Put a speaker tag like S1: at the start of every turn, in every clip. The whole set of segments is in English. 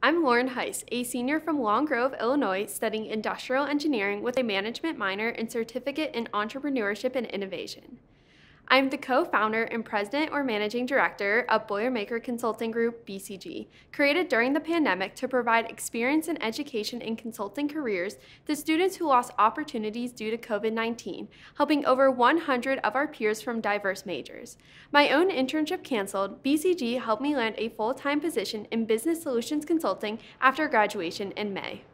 S1: I'm Lauren Heiss, a senior from Long Grove, Illinois, studying industrial engineering with a management minor and certificate in entrepreneurship and innovation. I'm the co-founder and president or managing director of Boilermaker Consulting Group, BCG, created during the pandemic to provide experience and education in consulting careers to students who lost opportunities due to COVID-19, helping over 100 of our peers from diverse majors. My own internship canceled, BCG helped me land a full-time position in business solutions consulting after graduation in May.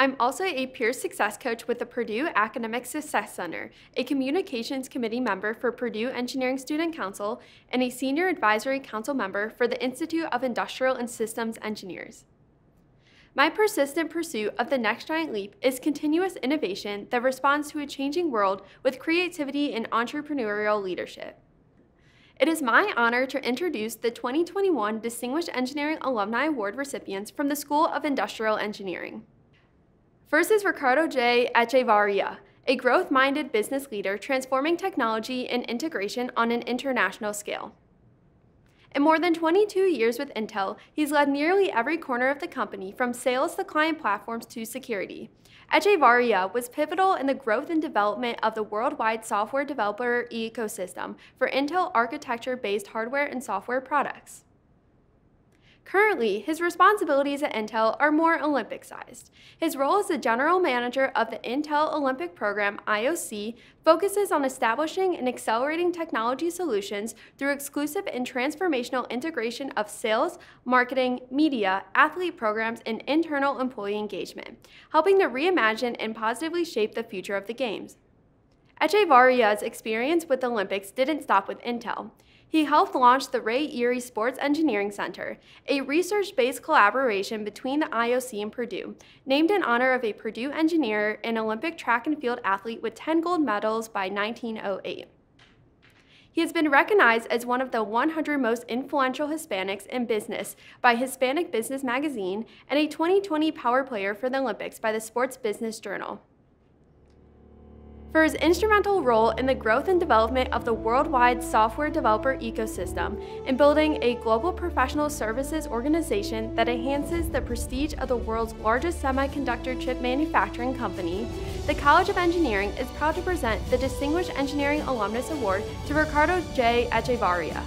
S1: I'm also a peer success coach with the Purdue Academic Success Center, a communications committee member for Purdue Engineering Student Council, and a senior advisory council member for the Institute of Industrial and Systems Engineers. My persistent pursuit of the next giant leap is continuous innovation that responds to a changing world with creativity and entrepreneurial leadership. It is my honor to introduce the 2021 Distinguished Engineering Alumni Award recipients from the School of Industrial Engineering. First is Ricardo J. Echevarria, a growth-minded business leader transforming technology and integration on an international scale. In more than 22 years with Intel, he's led nearly every corner of the company from sales to client platforms to security. Echevarria was pivotal in the growth and development of the worldwide software developer ecosystem for Intel architecture-based hardware and software products. Currently, his responsibilities at Intel are more Olympic-sized. His role as the general manager of the Intel Olympic Program, IOC, focuses on establishing and accelerating technology solutions through exclusive and transformational integration of sales, marketing, media, athlete programs, and internal employee engagement, helping to reimagine and positively shape the future of the Games. Echevarria's experience with the Olympics didn't stop with Intel. He helped launch the Ray Ewry Sports Engineering Center, a research-based collaboration between the IOC and Purdue, named in honor of a Purdue engineer and Olympic track and field athlete with 10 gold medals by 1908. He has been recognized as one of the 100 most influential Hispanics in business by Hispanic Business Magazine and a 2020 Power Player for the Olympics by the Sports Business Journal for his instrumental role in the growth and development of the worldwide software developer ecosystem in building a global professional services organization that enhances the prestige of the world's largest semiconductor chip manufacturing company, the College of Engineering is proud to present the Distinguished Engineering Alumnus Award to Ricardo J. Echevarria.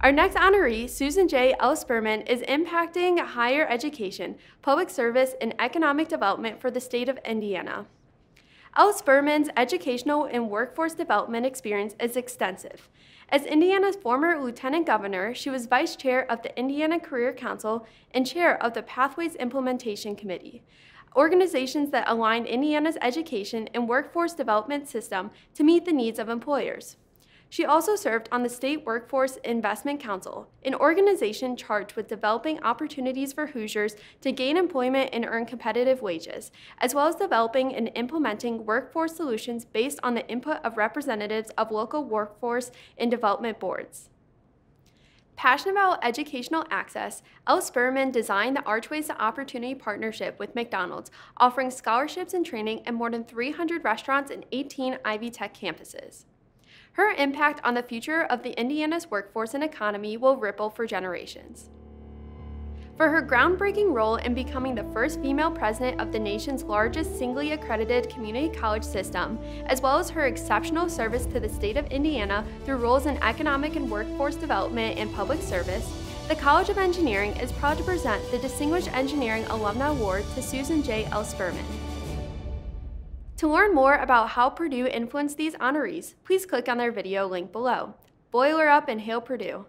S1: Our next honoree, Susan J. Ellspermann, is impacting higher education, public service, and economic development for the state of Indiana. Ellspermann's educational and workforce development experience is extensive. As Indiana's former lieutenant governor, she was vice chair of the Indiana Career Council and chair of the Pathways Implementation Committee, organizations that align Indiana's education and workforce development system to meet the needs of employers. She also served on the State Workforce Investment Council, an organization charged with developing opportunities for Hoosiers to gain employment and earn competitive wages, as well as developing and implementing workforce solutions based on the input of representatives of local workforce and development boards. Passionate about educational access, Ellspermann designed the Archways to Opportunity partnership with McDonald's, offering scholarships and training at more than 300 restaurants and 18 Ivy Tech campuses. Her impact on the future of the Indiana's workforce and economy will ripple for generations. For her groundbreaking role in becoming the first female president of the nation's largest singly accredited community college system, as well as her exceptional service to the state of Indiana through roles in economic and workforce development and public service, the College of Engineering is proud to present the Distinguished Engineering Alumni Award to Susan J. L. Ellspermann. To learn more about how Purdue influenced these honorees, please click on their video link below. Boiler up and hail Purdue!